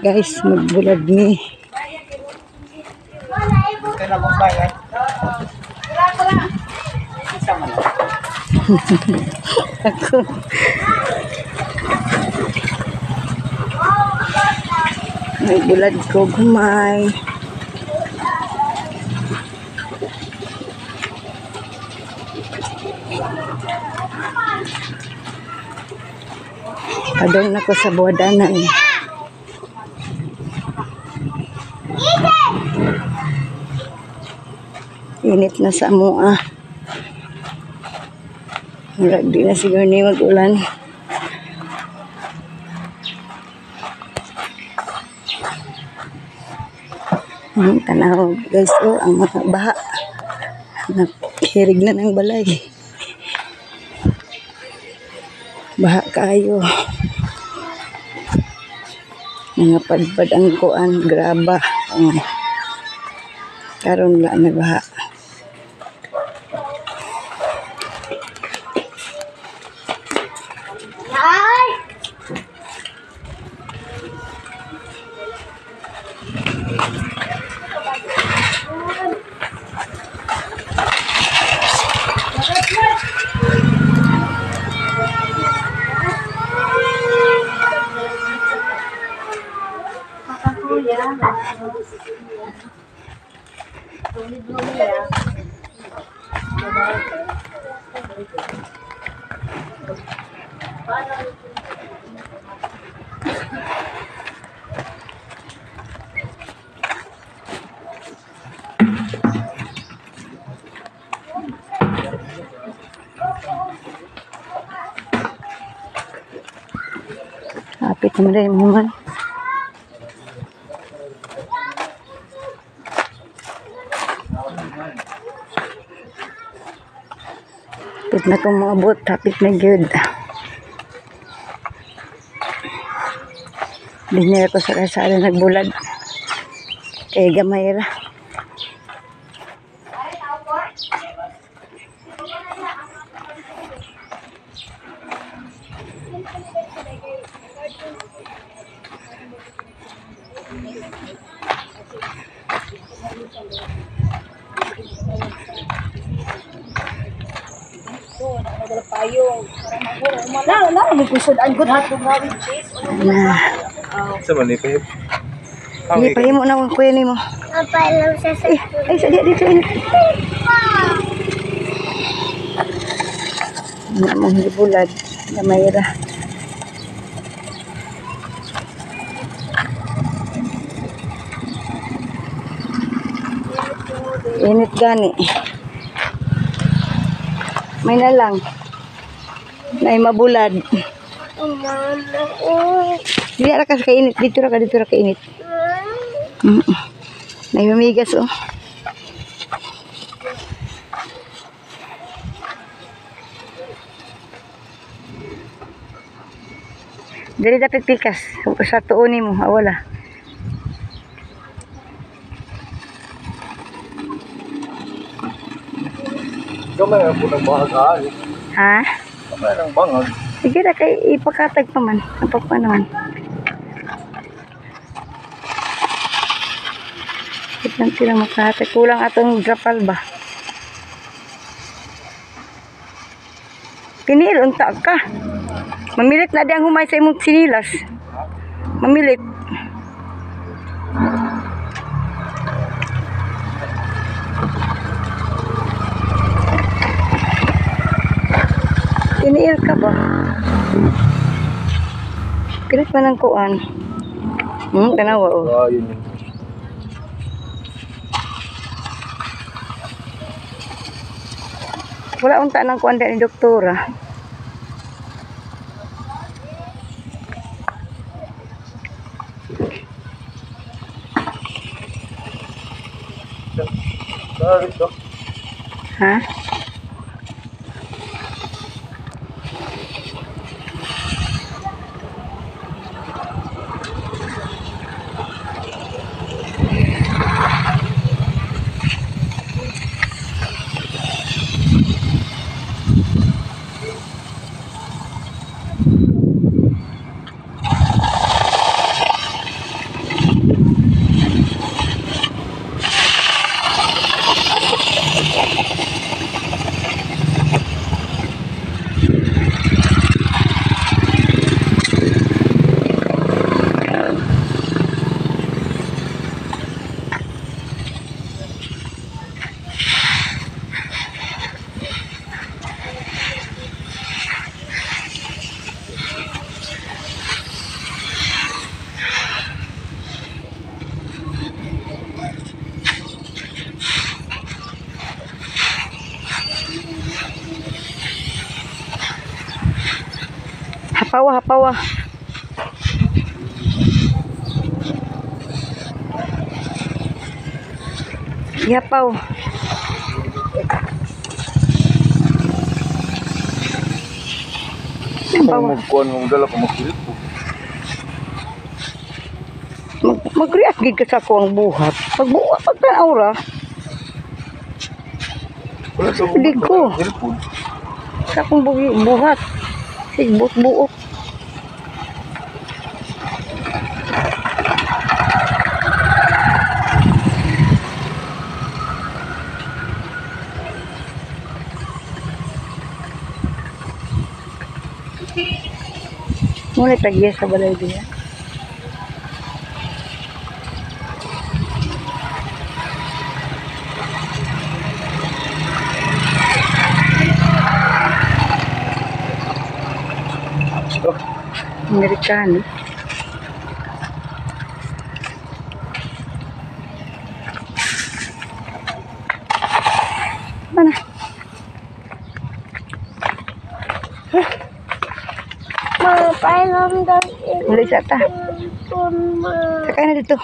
Guys, magbulag ni. Ako. May bulad ko gumay. Padong na ko sa buwadanan. Init na sa mua. Murag di na siguro ni mag-ulan. Ang tanaw guys, oh, ang mga baha. Naghirig na ng balay. Baha kayo. Mga padpad ang kuan, graba. Oh. Karon la na baha. Kapit mo rin mo man. Kapit na kong maabot, kapit na good. Hindi niya ako sa kasala nagbulag. Kay gamay ra. Wala, wala. May kusod. Ang good hat. Na, Sa manipip. hindi pa mo na akong kuya ni mo. Napailaw siya sa Ay, sa dito ini. Wala mong hibulag. Gamay ra. Init gani. May na lang. May mabulad. Dili ra ka kainit. Dito ra ka, dito ra kainit. Mm. May mamigas oh. Dili dapat pikas. Sa tuon mo, ah, Gamay ako ng bahag ay. Ha? Gamay ng bangag. Sige na kay ipakatag pa man. Ang pa naman. Wait lang sila makatag. Kulang atong drapal ba? Pinil, unta ka. Mamilit na di ang humay sa imong sinilas. Mamilit. Iniil ka ba? Pilit pa ng kuan. Hmm, tanawa oh. Ah, yun yun. Wala unta ng kuan ni doktora. Sorry, to. Hapawa, hapawa. Yapaw. Hapawa. magkuhan mo dala ko magkilit po. Mag mag-react gid ka sa ako ang buhat. Pagbuhat, pagtanaw ra. Wala sa Hindi ko. Sa akong buhat. Sigbot Muna tagya sa balay diya. Amerikano. Mana? Mapailam daw Mulai sa ta. Sakay na dito.